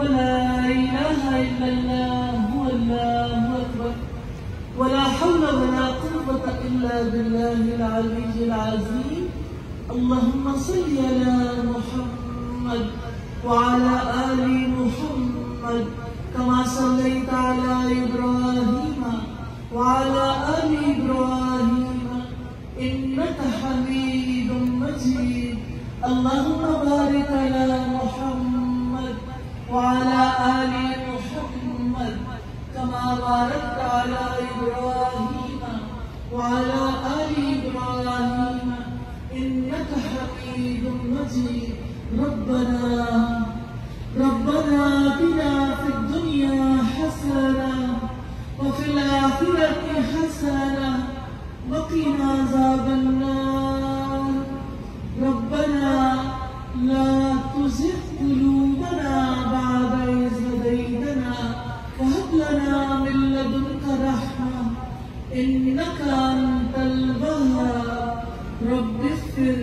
ولا إله إلا الله والله أكبر. ولا حول ولا قوة إلا بالله العلي العظيم. اللهم صل على محمد وعلى آل محمد كما صليت على إبراهيم وعلى آل إبراهيم. إنك حميد مجيد. اللهم بارك على محمد وعلى آل محمد كما باركت على إبراهيم وعلى آل إبراهيم إنك حميد مجيد. ربنا ربنا آتنا في الدنيا حسنة وفي الآخرة حسنة. وقنا عذاب النار. إنك أنت الوهاب. رب اغفر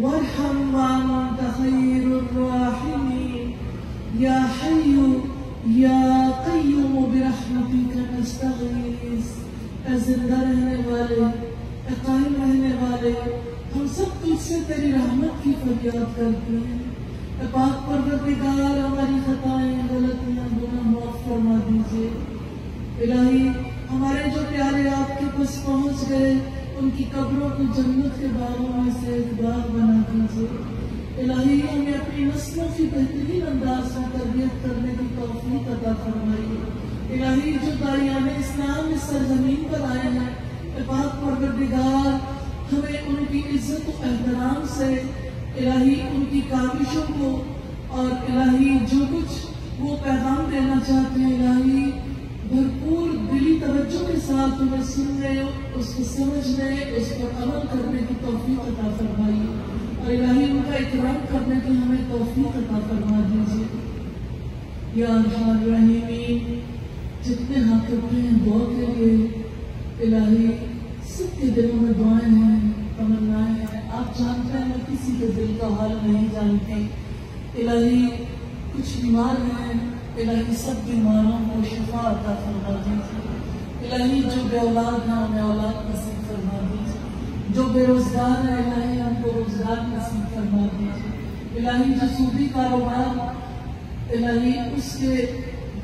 وارحم وأنت خير الراحمين. يا حي يا قيوم برحمتك نستغيث. أزل درهن والي أقائم رهن والي. هم سب كل سے رحمتك رحمت کی فریاد کرتے ہیں اے پاک پردگار بنا الہی ہمیں اپنی نسلوں کی بہترین انداز میں تربیت کرنے کی توفیق عطا فرمائیے الہی جو داریان اسلام اس سرزمین پر آئے ہیں پاک پروردگار، ہمیں ان کی عزت و احترام سے الہی ان کی کاوشوں کو اور الہی جو کچھ وہ پیغام دینا چاہتے ہیں، الہی بھرپور دلی توجہ کے ساتھ انہیں سننے اس کو سمجھنے اس پر عمل کرنے کی توفیق عطا فرمائیے اور الہی ان کا اکرام کرنے کی ہمیں توفیق عطا فرما دیجیے یا ارحم الراحمین جتنے ہاتھ اٹھے ہیں دعا کے لیے الہی، سب کے دلوں میں دعائیں ہیں، تمنائیں ہیں۔ آپ جانتے ہیں میں کسی کے دل کا حال نہیں جانتی الہی، کچھ بیمار ہیں۔ الہی، سب بیماروں کو شفا عطا فرما دیجیے الہی، جو بے اولاد ہیں، انہیں اولاد نصیب فرما دیجیے جو بے روزگار ہیں، الہی کو روزگار نصیب فرما دیجیے الہی جو سودی کاروبار الہی اس کے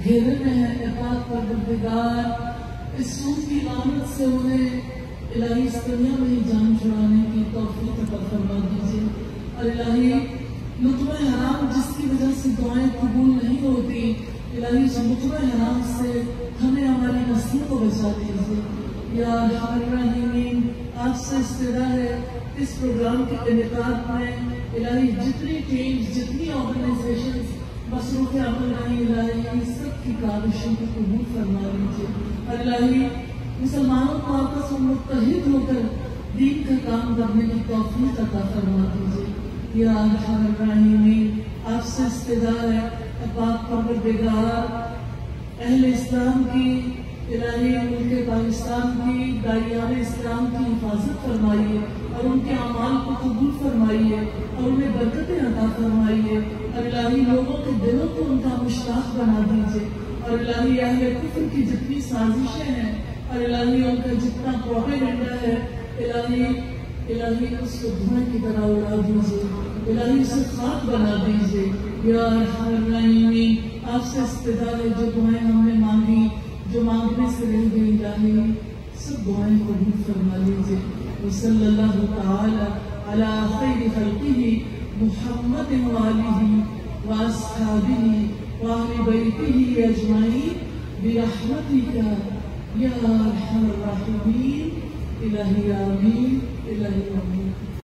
گھیرے میں ہے احباب پروردگار اس سود کی لعنت سے انہیں الہی اس دنیا میں ہی جان چھڑانے کی توفیق عطا فرما دیجیے اور الہی لطف حرام جس کی وجہ سے دعائیں قبول نہیں ہوتی الہی اس لطف حرام سے ہمیں ہماری نسلوں کو بچا دیجیے۔ یا ارحم الراحمین آپ سے استدا ہے۔ اس پروگرام کے انعقاد میں الہی جتنی ٹیمز جتنی آرگنائزیشنز مصروف عمل رہی الہی سب کی کاوشوں کو قبول فرما لیجیے الہی، مسلمانوں کو آپس میں متحد ہو کر دین کا کام کرنے کی توفیق عطا فرما دیجیے یا ارحم الراحمین، آپ سے استدار ہے۔ پاک پروردگار، اہل اسلام کی، الہی ملک پاکستان کی دائیان اسلام کی حفاظت فرمائیے۔ اور ان کے اعمال کو قبول فرمائیے اور انہیں برکتیں عطا فرمائیے اور الہی لوگوں کے دلوں کو ان کا مشتاق بنا دیجیے اور الہی اہل کفر کی جتنی سازشیں ہیں، اور الہی ان کا جتنا پروپیگنڈا ہے، الہی الہی اس کو دھوئیں کی طرح اڑا دیجیے الہی اسے خاک بنا دیجیے یا ارحم الراحمین آپ سے استدار ہے، جو دعائیں ہم نے مانگی، جو مانگنے سے رہ گئی الہی سب دعائیں قبول فرما وصلى الله تعالى على خير خلقه محمد وآله وأصحابه وأهل بيته أجمعين. برحمتك يا أرحم الراحمين. إلهي آمين. إلهي آمين.